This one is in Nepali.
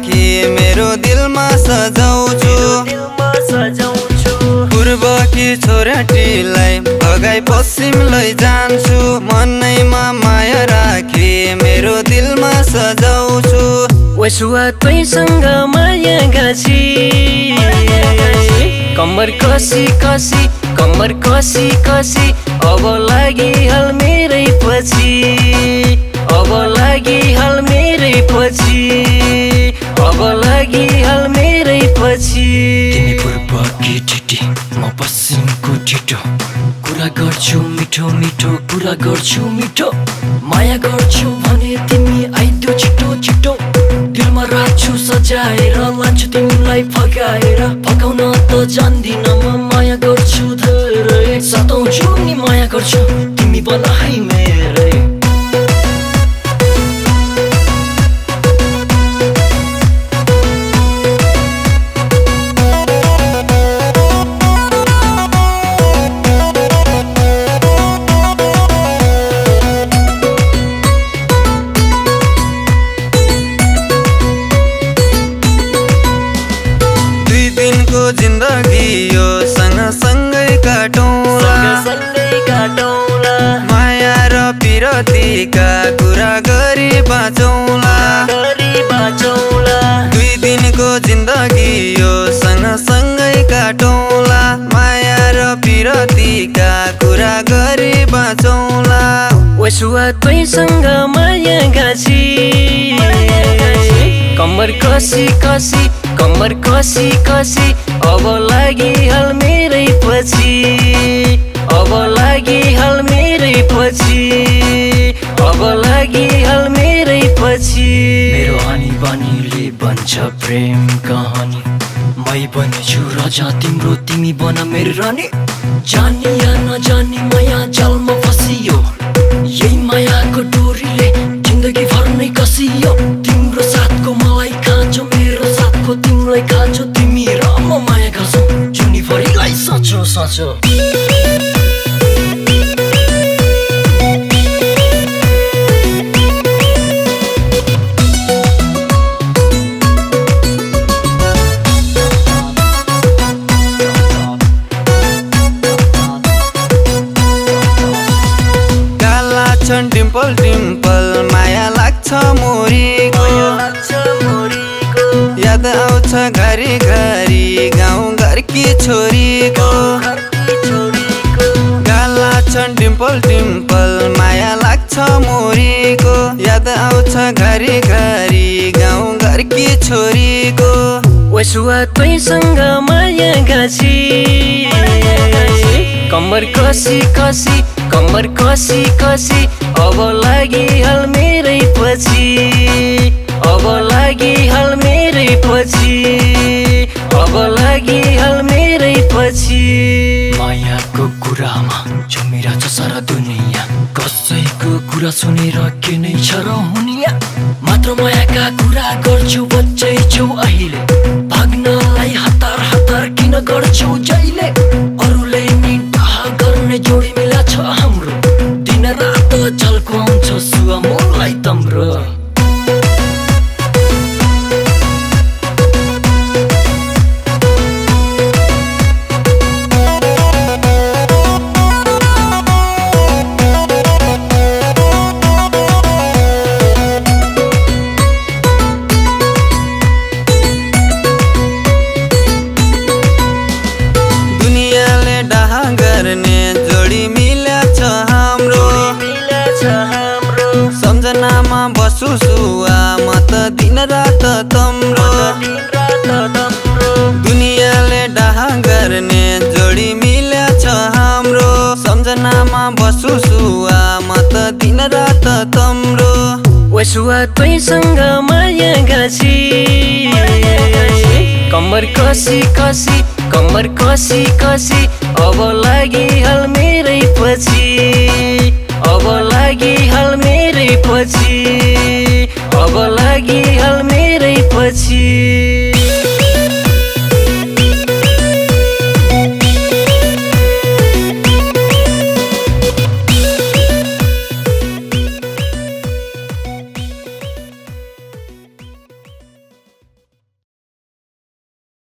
राखी मेरो दिलमा सजाउँछु। पूर्वकी छोराटीलाई भगाई पश्चिमलाई जान्छु। मनैमा माया राखी मेरो दिलमा सजाउँछु। वसुवा तैसँग माया गाछी। कम्मर कसी कसी कम्मर कसी कसी अब लागिहाल मेरै पछि। अब लागिहाल मेरै पछि। अब लागिहाल मेरै पछि। तिमी पूर्वकी ठिटी म कुरा गर्छु मिठो मिठो कुरा गर्छु मिठो। माया गर्छु भने तिमी आइदियो छिटो छिटो। दिलमा राख्छु सजाएर लान्छु तिमीलाई फकाएर फकाउन त जान्दिन म माया गर्छु पिरतीका कुरा गरी बाँचौँला। दुई दिनको जिन्दगी यो सँगसँगै काटौँला। माया र पिरतीका कुरा गरी बाँचौँला। वसुवा तैसँग माया गाछी। कम्मर कसी कसी कम्मर कसी कसी। अब लागिहाल मेरै पछि। अब लागिहाल मेरै पछि। पछि। मेरो हानी बानीले बन्छ प्रेम कहानी। मै बन्छु राजा तिम्रो तिमी बन मेरो रानी। जानी या नजानी माया जालमा फसियो। यही मायाको डोरीले जिन्दगी भर नै कसियो। तिम्रो साथको मलाई खाँचो मेरो साथको तिमीलाई खाँचो। तिमी र म माया गर्छौ जुनीभरिलाई साँचो साँचो। डिम्पल डिम्पल माया लाग्छ मोरीको। याद आउँछ घरि घरि गाउँ घरकी छोरीको। काला छन् डिम्पल डिम्पल माया लाग्छ मोरीको। याद आउँछ घरि घरि गाउँ घरकी छोरीको। वसुवा तैसँग माया गाछी। कम्मर कसी कसी कम्मर कसी कसी। अब लागिहाल मेरै पछि। अब लागिहाल मेरै पछि। अब लागिहाल मेरै पछि। मायाको कुरामा झुमिरा छ सारा दुनियाँ। कसैको कुरा सुनेर के नै छ र हुनिया। मात्र मायाका कुरा गर्छु बच्चै छौ अहिले। भाग्नलाई हतार हतार किन गर्छौ जहिले? रात झल्को आउँछ सुवा मोलाई तम्रो दुनियाँले सम्झनामा बसु सुवा म त दिन रात तम्रो दुनियाँले डाह गर्ने जोडी मिल्या छ हाम्रो। सम्झनामा बसु सुवा म त दिन रात तम्रो वसुवा तैसँग माया गाँसी कम्मर कसी कसी कम्मर कसी कसी अब लागि हाल मेरै पछि। अब लागि हाल मेरै पछि अब लागि हाल मेरै पछि।